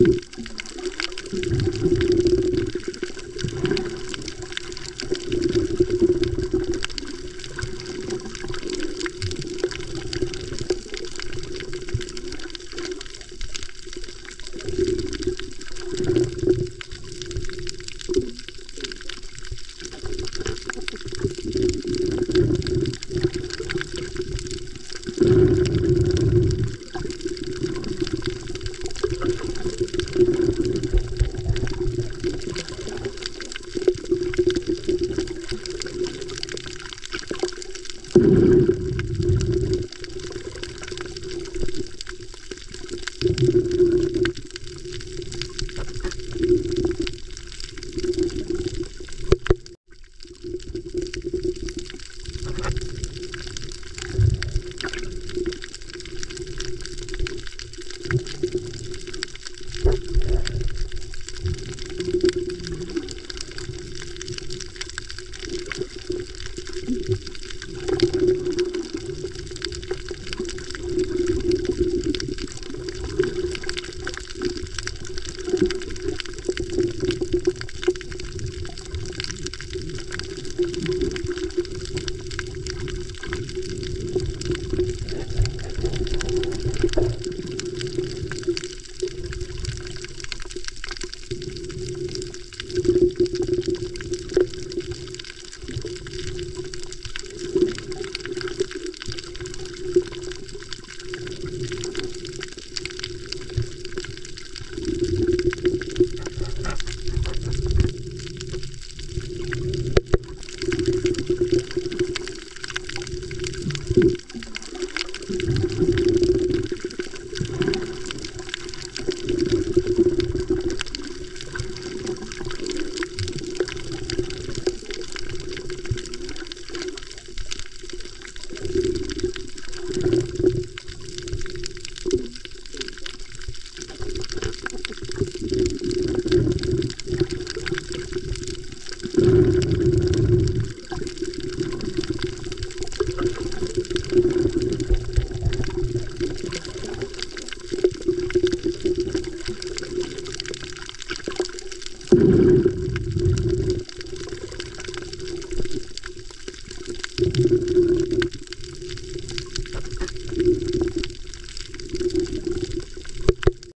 you